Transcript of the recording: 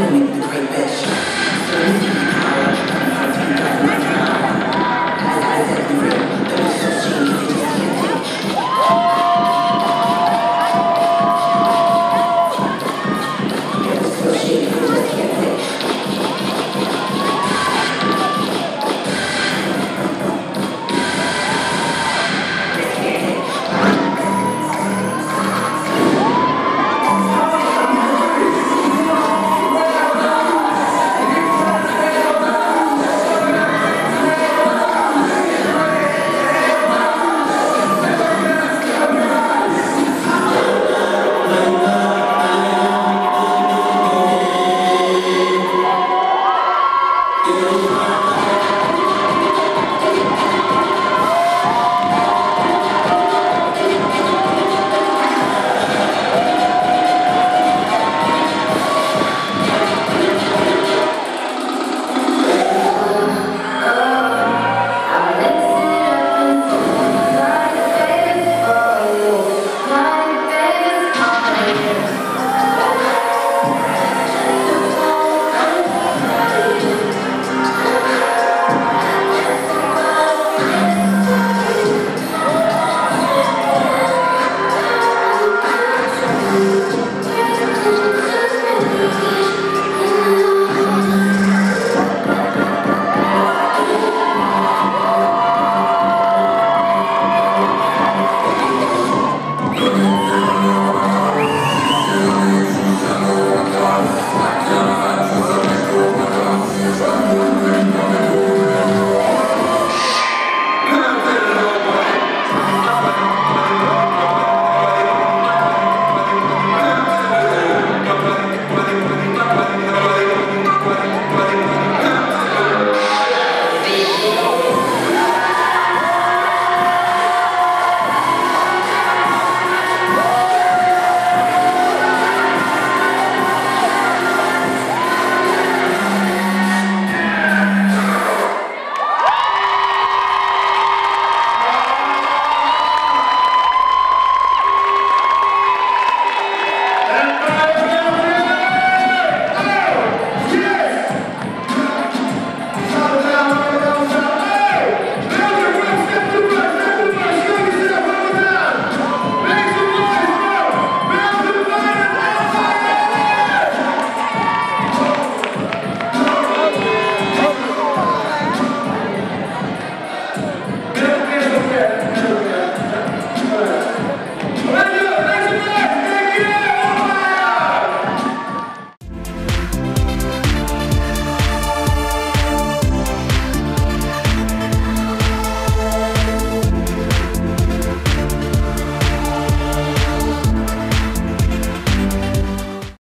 the.